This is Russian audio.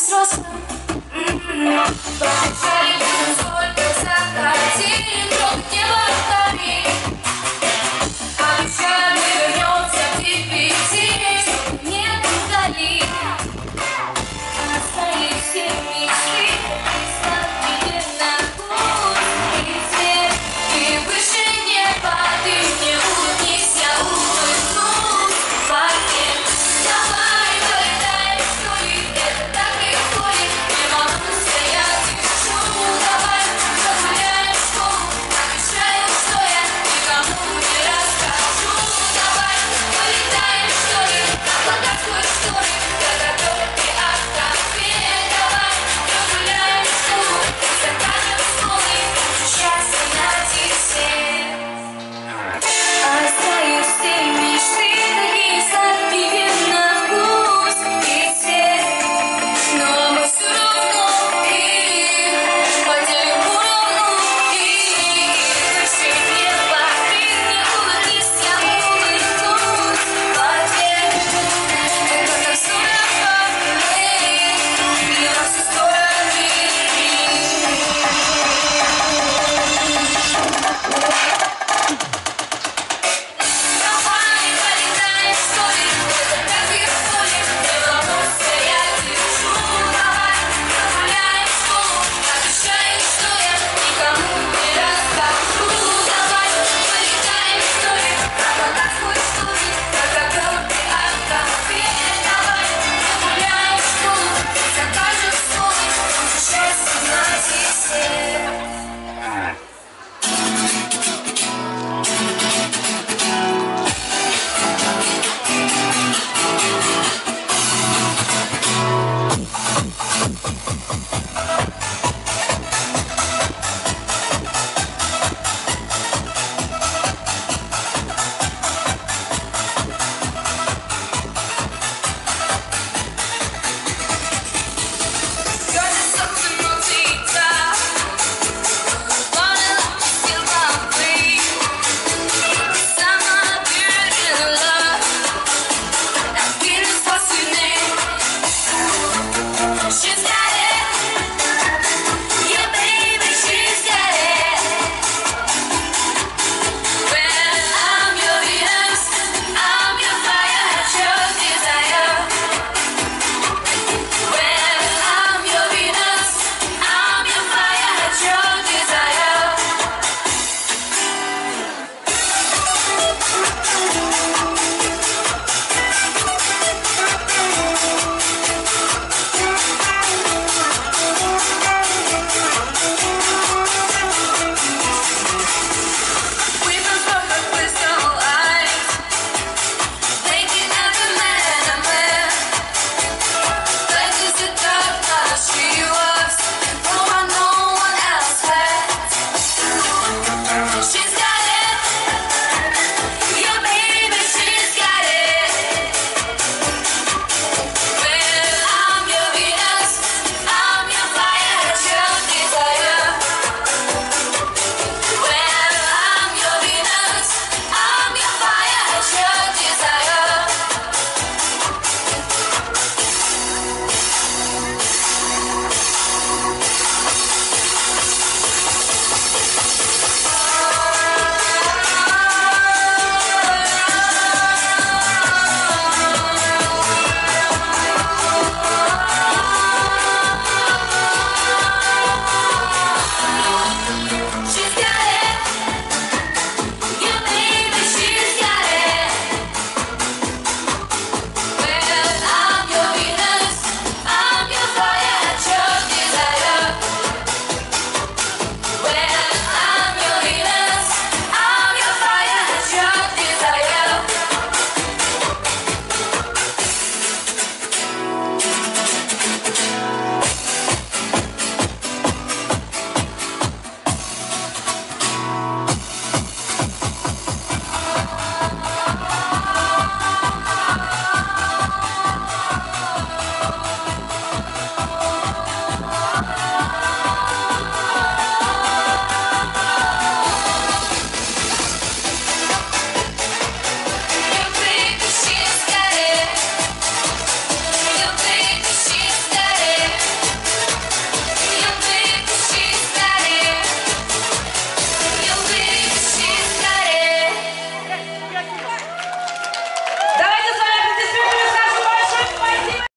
взрослым. М-м-м.